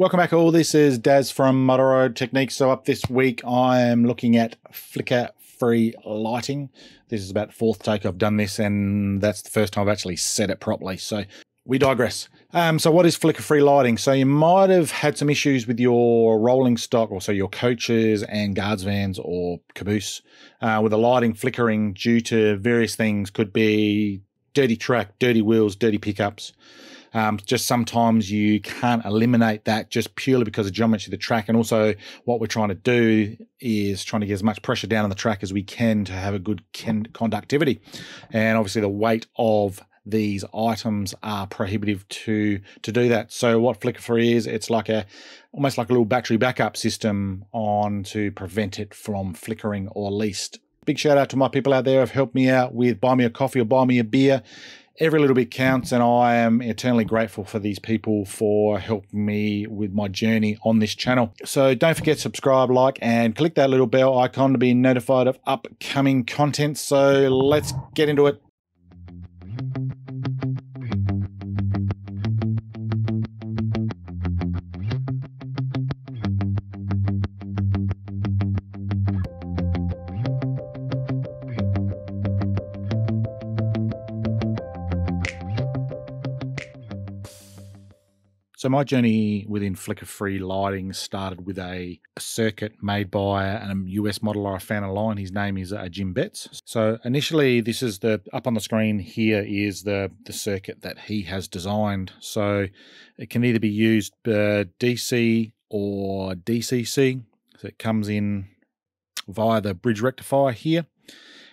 Welcome back all. This is Daz from Model Techniques. So up this week, I am looking at flicker-free lighting. This is about fourth take I've done this, and that's the first time I've actually set it properly. So we digress. Um, so what is flicker-free lighting? So you might have had some issues with your rolling stock, or so your coaches and guards vans or caboose, uh, with the lighting flickering due to various things. Could be dirty track, dirty wheels, dirty pickups. Um, just sometimes you can't eliminate that just purely because of geometry of the track. And also, what we're trying to do is trying to get as much pressure down on the track as we can to have a good conductivity. And obviously, the weight of these items are prohibitive to to do that. So what Flicker Free is, it's like a almost like a little battery backup system on to prevent it from flickering or least. Big shout out to my people out there who have helped me out with buy me a coffee or buy me a beer every little bit counts, and I am eternally grateful for these people for helping me with my journey on this channel. So don't forget subscribe, like, and click that little bell icon to be notified of upcoming content. So let's get into it. So my journey within flicker-free lighting started with a, a, circuit made by a US modeler I found online. His name is uh, Jim Betts. So initially, this is the up on the screen here is the the circuit that he has designed. So it can either be used uh, DC or DCC. So it comes in via the bridge rectifier here.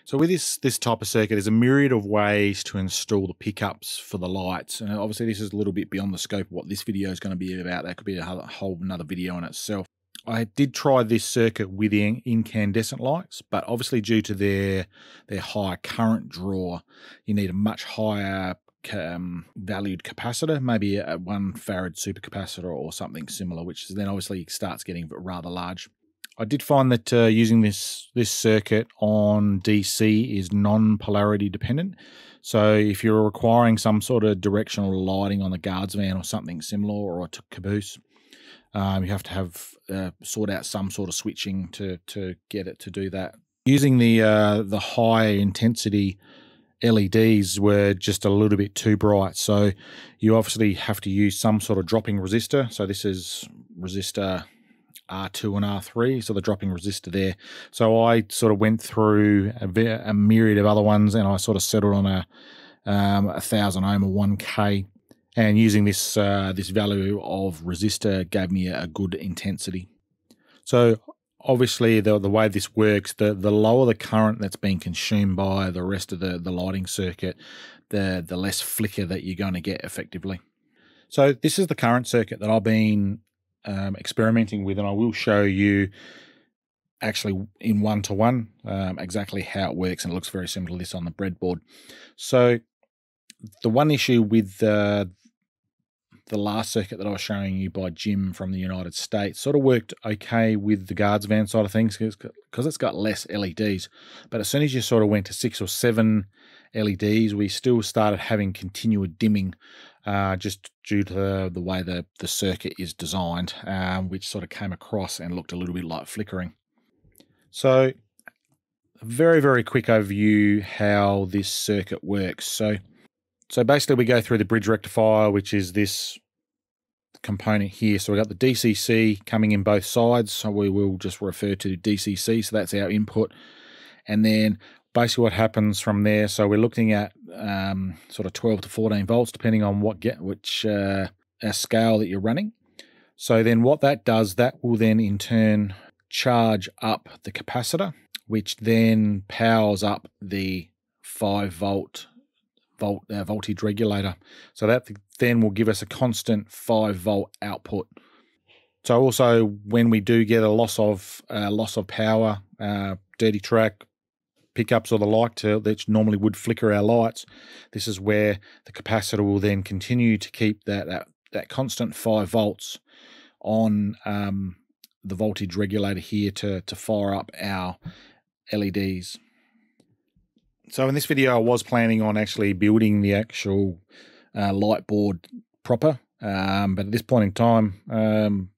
So with this this type of circuit, there's a myriad of ways to install the pickups for the lights. And obviously this is a little bit beyond the scope of what this video is going to be about. That could be a whole another video in itself. I did try this circuit with incandescent lights, but obviously due to their their high current draw, you need a much higher um, valued capacitor, maybe a one farad supercapacitor or something similar, which then obviously starts getting rather large. I did find that uh, using this this circuit on DC is non-polarity dependent. So if you're requiring some sort of directional lighting on the guards van or something similar or a caboose, um, you have to have uh, sort out some sort of switching to to get it to do that. Using the uh, the high intensity LEDs were just a little bit too bright, so you obviously have to use some sort of dropping resistor. So this is resistor R2 and R3, so the dropping resistor there. So I sort of went through a, a myriad of other ones and I sort of settled on a um, a thousand ohm or 1k and using this uh, this value of resistor gave me a good intensity. So obviously the the way this works, the the lower the current that's being consumed by the rest of the the lighting circuit, the the less flicker that you're going to get effectively. So this is the current circuit that I've been um, experimenting with, and I will show you actually in one to one exactly how it works, and it looks very similar to this on the breadboard. So the one issue with the the last circuit that I was showing you by Jim from the United States sort of worked okay with the guards van side of things because it's got less LEDs. But as soon as you sort of went to six or seven LEDs, we still started having continual dimming uh, just due to the, the, way the, the circuit is designed, um, which sort of came across and looked a little bit like flickering. So, very, very quick overview how this circuit works. So, so basically, we go through the bridge rectifier, which is this component here. So we got the DCC coming in both sides. So we will just refer to DCC. So that's our input. And then basically what happens from there. So we're looking at um, sort of 12 to 14 volts, depending on what get which uh, scale that you're running. So then what that does, that will then in turn charge up the capacitor, which then powers up the 5 volt volt uh, voltage regulator. So that then will give us a constant 5 volt output. So also when we do get a loss of uh, loss of power, uh, dirty track, pickups or the like to that normally would flicker our lights. This is where the capacitor will then continue to keep that that, that constant five volts on um, the voltage regulator here to to fire up our LEDs. So in this video, I was planning on actually building the actual uh, light board proper Um, but at this point in time, um,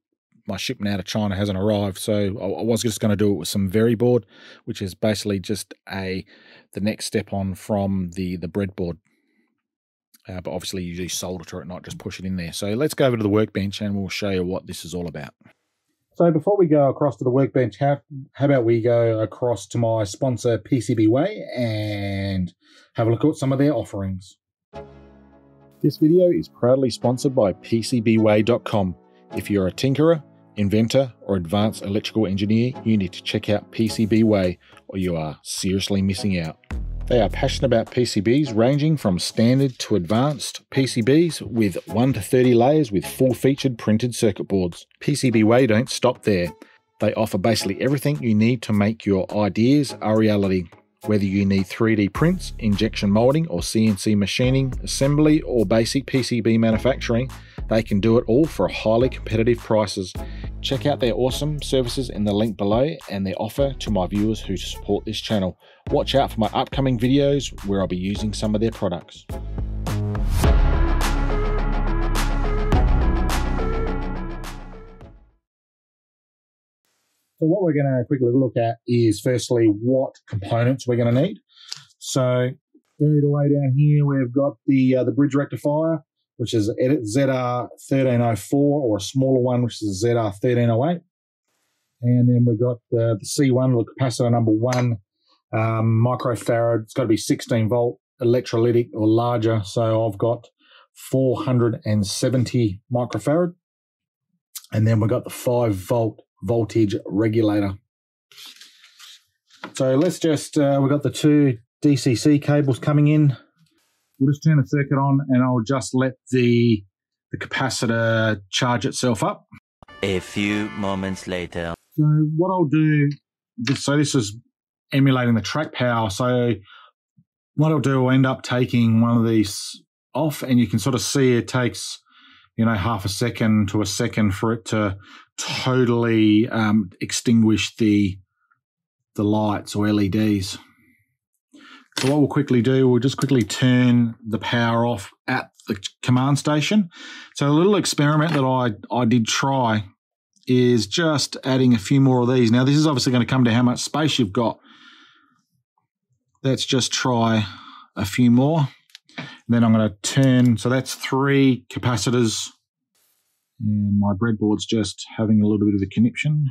my shipment out of China hasn't arrived, so I, I was just going to do it with some Veroboard, which is basically just a the next step on from the the breadboard. Uh, but obviously, you do solder to it, not just push it in there. So let's go over to the workbench, and we'll show you what this is all about. So before we go across to the workbench, how, how about we go across to my sponsor PCBWay and have a look at some of their offerings. This video is proudly sponsored by PCBWay.com. If you're a tinkerer, inventor, or advanced electrical engineer, you need to check out PCBWay or you are seriously missing out. They are passionate about PCBs ranging from standard to advanced PCBs with 1 to 30 layers with full featured printed circuit boards. PCBWay don't stop there. They offer basically everything you need to make your ideas a reality. Whether you need 3D prints, injection molding, or CNC machining, assembly, or basic PCB manufacturing, they can do it all for highly competitive prices. Check out their awesome services in the link below and their offer to my viewers who support this channel. Watch out for my upcoming videos where I'll be using some of their products. So what we're going to quickly look at is firstly what components we're going to need. So buried away down here, we've got the uh, the bridge rectifier, which is ZR 1304, or a smaller one, which is ZR 1308. And then we've got uh, the C1, the capacitor number one, um, microfarad. It's got to be 16 volt electrolytic or larger. So I've got 470 microfarad. And then we've got the 5 volt voltage regulator. So let's just, uh, we've got the two DCC cables coming in. We'll just turn the circuit on and I'll just let the, the capacitor charge itself up. A few moments later. So what I'll do, this, so this is emulating the track power. So what I'll do, I'll end up taking one of these off and you can sort of see it takes, you know, half a second to a second for it to totally um, extinguish the the lights or LEDs. So what we'll quickly do, we'll just quickly turn the power off at the command station. So a little experiment that I, I did try is just adding a few more of these. Now this is obviously going to come to how much space you've got. Let's just try a few more. And then I'm going to turn, so that's three capacitors and my breadboard's just having a little bit of a conniption.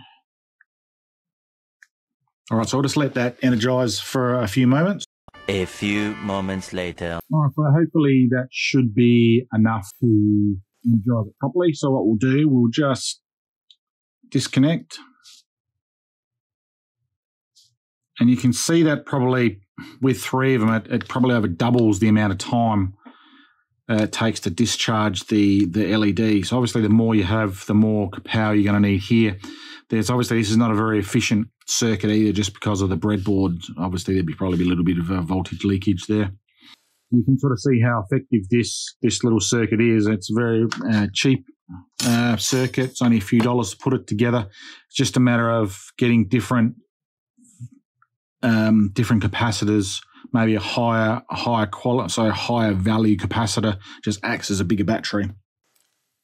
All right, so I'll just let that energize for a few moments. A few moments later. Right, so hopefully that should be enough to energize it properly. So what we'll do, we'll just disconnect. And you can see that probably with three of them, it, it probably over doubles the amount of time uh, it takes to discharge the the LED. So obviously, the more you have, the more power you're going to need here. There's obviously this is not a very efficient circuit either, just because of the breadboard. Obviously, there'd be probably be a little bit of a voltage leakage there. You can sort of see how effective this this little circuit is. It's a very uh, cheap uh, circuit. It's only a few dollars to put it together. It's just a matter of getting different um, different capacitors maybe a higher higher quality, so higher value capacitor just acts as a bigger battery.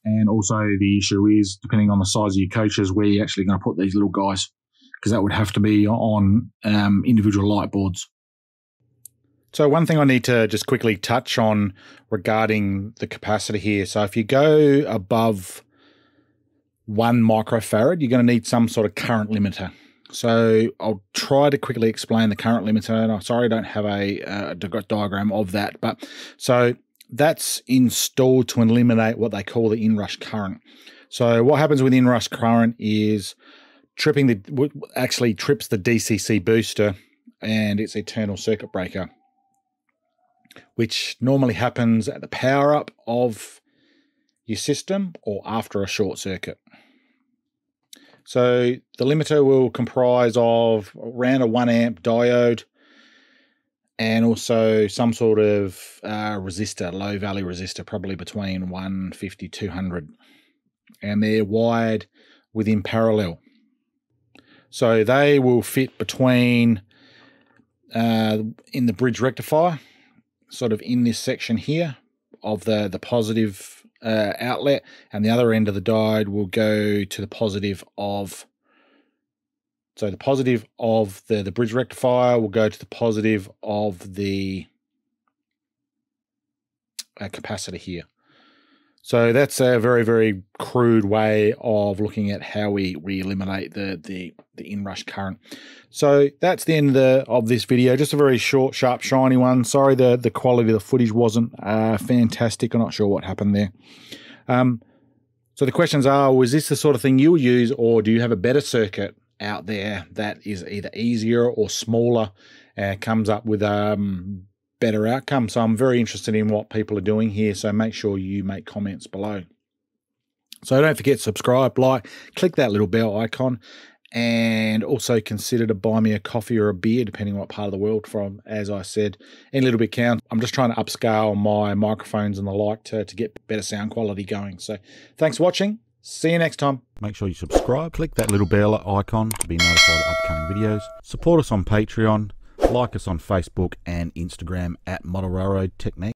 And also the issue is depending on the size of your coaches, where you're actually going to put these little guys, because that would have to be on um, individual light boards. So one thing I need to just quickly touch on regarding the capacitor here. So if you go above one microfarad, you're going to need some sort of current limiter. So I'll try to quickly explain the current limiter. And I'm sorry I don't have a, uh, a diagram of that, but so that's installed to eliminate what they call the inrush current. So what happens with inrush current is tripping the actually trips the DCC booster and its internal circuit breaker, which normally happens at the power up of your system or after a short circuit. So the limiter will comprise of around a one amp diode and also some sort of uh, resistor, low value resistor, probably between 150 200. And they're wired within parallel. So they will fit between uh, in the bridge rectifier, sort of in this section here of the, the positive uh, outlet, and the other end of the diode will go to the positive of. So the positive of the the bridge rectifier will go to the positive of the uh, capacitor here. So that's a very, very crude way of looking at how we, we eliminate the, the, the inrush current. So that's the end of, the, of this video. Just a very short, sharp, shiny one. Sorry the, the quality of the footage wasn't uh, fantastic. I'm not sure what happened there. Um, so the questions are, was this the sort of thing you would use or do you have a better circuit out there that is either easier or smaller and comes up with um, better outcome. So I'm very interested in what people are doing here. So make sure you make comments below. So don't forget subscribe, like, click that little bell icon, and also consider to buy me a coffee or a beer, depending what part of the world from. As I said, any little bit counts. I'm just trying to upscale my microphones and the like to, to get better sound quality going. So thanks for watching. See you next time. Make sure you subscribe, click that little bell icon to be notified of upcoming videos. Support us on Patreon like us on Facebook and Instagram at Model Railroad Technique.